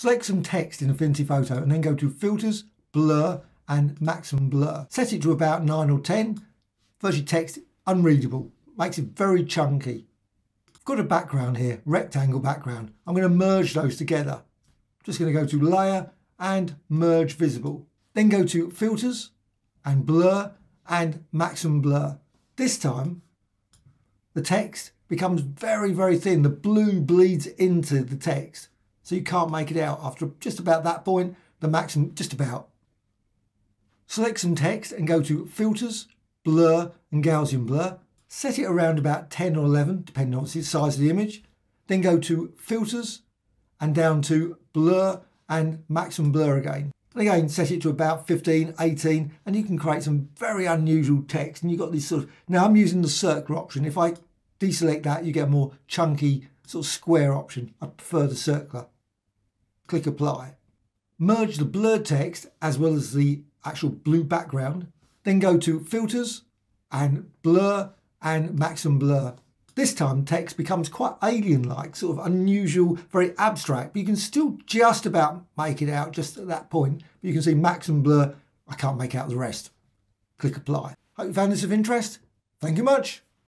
Select some text in Affinity Photo and then go to Filters, Blur and Maximum Blur. Set it to about 9 or 10. Virtually text unreadable, makes it very chunky. I've got a background here, rectangle background. I'm going to merge those together. Just going to go to Layer and Merge Visible. Then go to Filters and Blur and Maximum Blur. This time, the text becomes very, very thin. The blue bleeds into the text. So you can't make it out. After just about that point, the maximum, just about. Select some text and go to Filters, Blur and Gaussian Blur. Set it around about 10 or 11, depending on the size of the image. Then go to Filters and down to Blur and Maximum Blur again. And again, set it to about 15, 18, and you can create some very unusual text. And you've got this sort of, now I'm using the circular option. If I deselect that, you get a more chunky sort of square option. I prefer the circular. Click apply. Merge the blurred text as well as the actual blue background. Then go to filters and blur and maximum blur. This time text becomes quite alien-like, sort of unusual, very abstract, but you can still just about make it out just at that point. But you can see maximum blur, I can't make out the rest. Click apply. Hope you found this of interest. Thank you much.